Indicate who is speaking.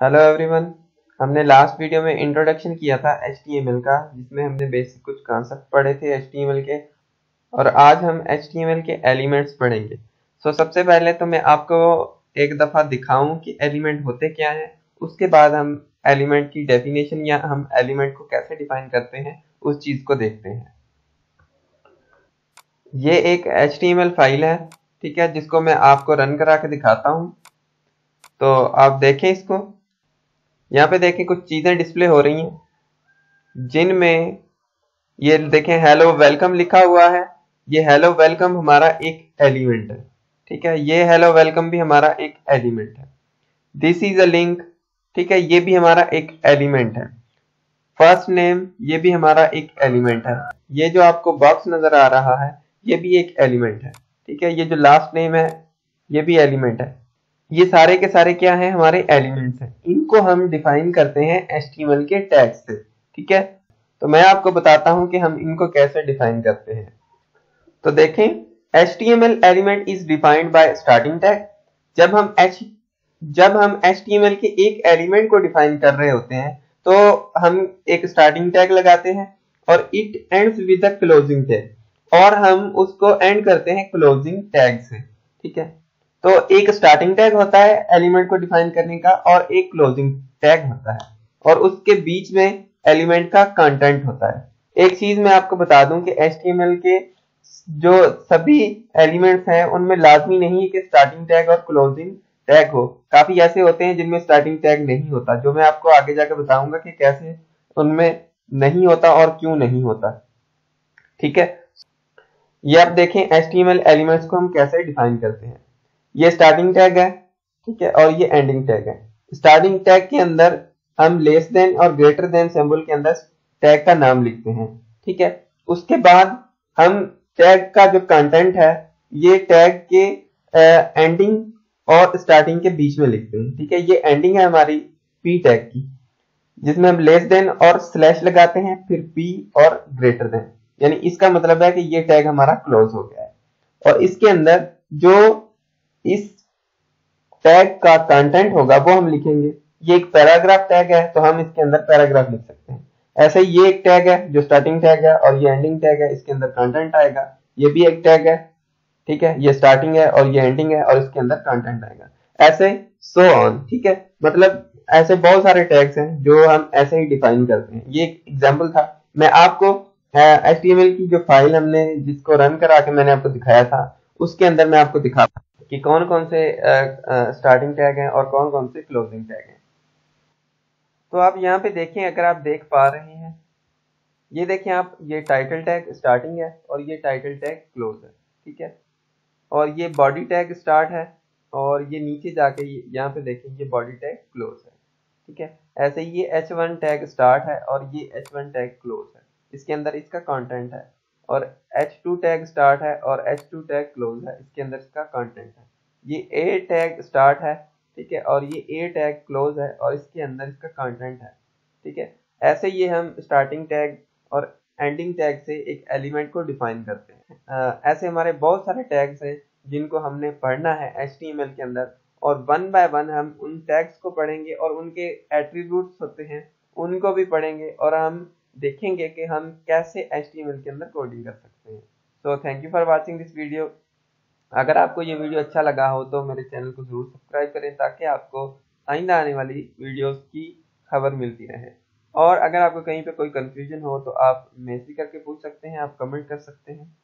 Speaker 1: Hello everyone हमने last video में introduction किया था एचटीएमएल का जिसमें हमने बेसिक कुछ कॉन्सेप्ट पढ़े थे एच के और आज हम एचटीएमएल के एलिमेंट्स पढ़ेंगे। सो so, सबसे पहले तो मैं आपको एक दफ़ा दिखाऊँ कि एलिमेंट होते क्या हैं। उसके बाद हम एलिमेंट की डेफिनेशन या हम एलिमेंट को कैसे डिफाइन करते हैं उस चीज़ को देखते हैं। ये एक एचटीएमएल फ़ाइल है ठीक है जिसको मैं आपको रन करा के दिखाता हूँ। तो आप देखें इसको। यहाँ पे देखें कुछ चीज़ें डिस्प्ले हो रही हैं, जिनमें ये देखें हेलो वेलकम लिखा हुआ है। ये हेलो वेलकम हमारा एक एलिमेंट है, ठीक है? ये हेलो वेलकम भी हमारा एक एलिमेंट है। दिस इज़ अ लिंक ठीक है? ये भी हमारा एक एलिमेंट है। फ़र्स्ट नेम ये भी हमारा एक एलिमेंट है। ये जो आपको बॉक्स नज़र आ रहा है, ये भी एक एलिमेंट है, ठीक है? ये जो लास्ट नेम है, ये भी एलिमेंट है। ये सारे के सारे क्या है? हमारे एलिमेंट्स हैं। इनको हम डिफाइन करते हैं एच के टैग से। ठीक है? तो मैं आपको बताता हूँ कि हम इनको कैसे डिफाइन करते हैं। तो देखें H element is defined by starting tag जब हम एच जब हम एच टी एम एल के एक एलिमेंट को डिफाइन कर रहे होते हैं तो हम एक स्टार्टिंग टैग लगाते हैं और it ends with the closing tag और हम उसको एंड करते हैं क्लोजिंग टैग से। ठीक है? तो एक स्टार्टिंग टैग होता है एलिमेंट को डिफाइन करने का और एक क्लोजिंग टैग होता है। और उसके बीच में एलिमेंट का कंटेंट होता है। एक चीज़ मैं आपको बता दूँ कि एच के जो सभी एलिमेंट्स हैं, उनमें लाजमी नहीं है कि स्टार्टिंग टैग और क्लोजिंग टैग हो। काफ़ी ऐसे होते हैं जिनमें स्टार्टिंग टैग नहीं होता, जो मैं आपको आगे जाकर बताऊँगा कि कैसे उनमें नहीं होता और क्यों नहीं होता। ठीक है? ये आप देखें एच एलिमेंट्स को हम कैसे डिफाइन करते हैं। ये स्टार्टिंग टैग है, ठीक है, और ये एंडिंग टैग है। स्टार्टिंग टैग के अंदर हम लेस देन और ग्रेटर देन सिंबल के अंदर टैग का नाम लिखते हैं, ठीक है। उसके बाद हम टैग का जो कंटेंट है, ये टैग के एंडिंग और स्टार्टिंग के बीच में लिखते हैं, ठीक है। ये एंडिंग है हमारी पी टैग की, जिसमें हम लेस देन और स्लैश लगाते हैं, फिर पी और ग्रेटर देन यानी इसका मतलब है कि ये टैग हमारा क्लोज हो गया है। और इसके अंदर जो इस टैग का कंटेंट होगा, वो हम लिखेंगे। ये एक पैराग्राफ टैग है तो हम इसके अंदर पैराग्राफ लिख सकते हैं। ऐसे ये एक टैग है, जो स्टार्टिंग टैग है और ये एंडिंग टैग है, इसके अंदर कंटेंट आएगा। ये भी एक टैग है, ठीक है? ये स्टार्टिंग है और ये एंडिंग है और इसके अंदर कंटेंट आएगा। ऐसे सो ऑन ठीक है? मतलब ऐसे बहुत सारे टैग्स हैं, जो हम ऐसे ही डिफाइन करते हैं। ये एक एग्ज़ाम्पल था। मैं आपको एच की जो फ़ाइल हमने, जिसको रन करा के मैंने आपको दिखाया था, उसके अंदर मैं आपको दिखा कि कौन कौन से स्टार्टिंग टैग हैं और कौन कौन से क्लोजिंग टैग हैं। तो आप यहाँ पे देखें अगर आप देख पा रहे हैं, ये देखें आप, ये टाइटल टैग स्टार्टिंग है और ये टाइटल टैग क्लोज है, ठीक है? और ये बॉडी टैग स्टार्ट है और ये नीचे जाके यहाँ पे देखें ये बॉडी टैग क्लोज है, ठीक है? ऐसे ये एच वन टैग स्टार्ट है और ये एच वन टैग क्लोज है। इसके अंदर इसका कंटेंट है। और H2 टैग स्टार्ट है और H2 टैग क्लोज है। इसके अंदर इसका कंटेंट है। ये A टैग स्टार्ट है, ठीक है? और ये A टैग क्लोज है और इसके अंदर इसका कंटेंट है, ठीक है? ऐसे ये हम स्टार्टिंग टैग और एंडिंग टैग से एक एलिमेंट को डिफाइन करते हैं। ऐसे हमारे बहुत सारे टैग्स हैं जिनको हमने पढ़ना है एच के अंदर और वन बाय वन हम उन टैग्स को पढ़ेंगे और उनके एट्रीब्यूट्स होते हैं, उनको भी पढ़ेंगे और हम देखेंगे कि हम कैसे एच के अंदर कोडिंग कर सकते हैं। So thank you for watching this video अगर आपको ये वीडियो अच्छा लगा हो तो मेरे चैनल को ज़रूर सब्सक्राइब करें ताकि आपको आइंदा आने वाली वीडियोस की खबर मिलती रहे। और अगर आपको कहीं पे कोई कंफ्यूजन हो तो आप मैसेज करके पूछ सकते हैं, आप कमेंट कर सकते हैं।